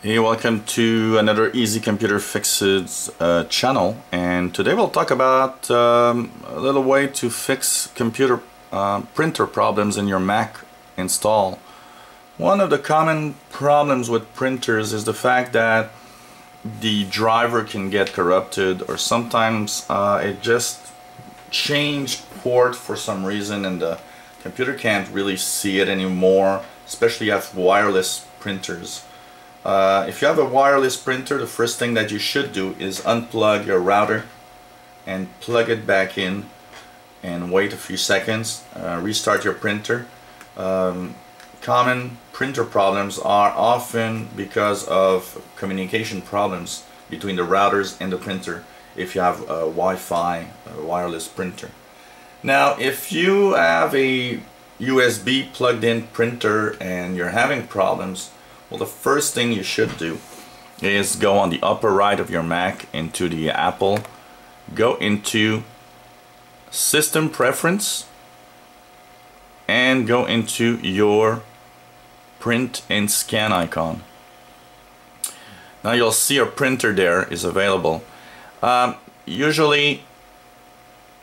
Hey, welcome to another Easy Computer Fixes uh, channel and today we'll talk about um, a little way to fix computer uh, printer problems in your Mac install. One of the common problems with printers is the fact that the driver can get corrupted or sometimes uh, it just changed port for some reason and the computer can't really see it anymore especially if wireless printers. Uh, if you have a wireless printer, the first thing that you should do is unplug your router and plug it back in and wait a few seconds. Uh, restart your printer. Um, common printer problems are often because of communication problems between the routers and the printer if you have a Wi-Fi a wireless printer. Now if you have a USB plugged in printer and you're having problems well, the first thing you should do is go on the upper right of your Mac into the Apple, go into System Preference, and go into your print and scan icon. Now you'll see a printer there is available. Um, usually,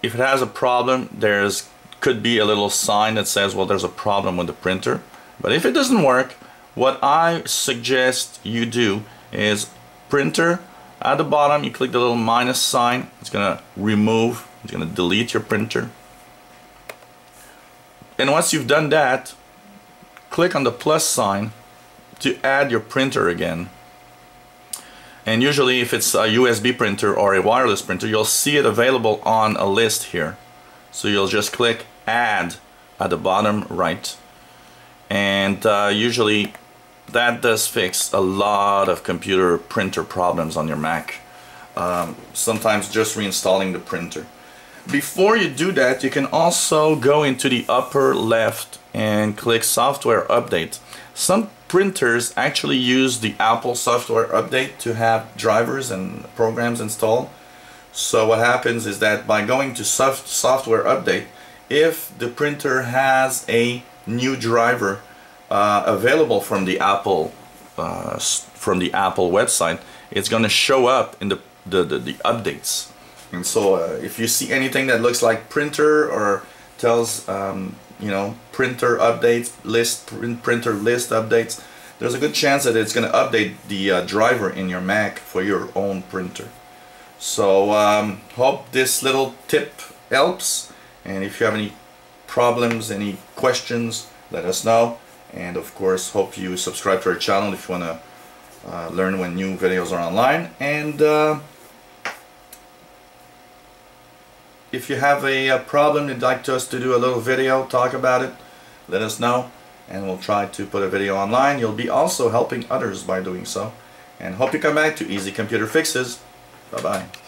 if it has a problem, there's could be a little sign that says, well, there's a problem with the printer. But if it doesn't work, what I suggest you do is printer at the bottom you click the little minus sign. It's gonna remove it's gonna delete your printer. And once you've done that click on the plus sign to add your printer again. And usually if it's a USB printer or a wireless printer you'll see it available on a list here. So you'll just click add at the bottom right. And uh, usually that does fix a lot of computer printer problems on your Mac. Um, sometimes just reinstalling the printer. Before you do that, you can also go into the upper left and click software update. Some printers actually use the Apple software update to have drivers and programs installed. So what happens is that by going to soft software update, if the printer has a new driver uh, available from the Apple uh, from the Apple website, it's going to show up in the, the, the, the updates. And so uh, if you see anything that looks like printer or tells um, you know printer updates list print, printer list updates there's a good chance that it's going to update the uh, driver in your Mac for your own printer. So um, hope this little tip helps. And if you have any problems any questions let us know and of course hope you subscribe to our channel if you want to uh, learn when new videos are online. And uh, if you have a, a problem you'd like us to do a little video talk about it let us know. And we'll try to put a video online. You'll be also helping others by doing so. And hope you come back to Easy Computer Fixes. Bye bye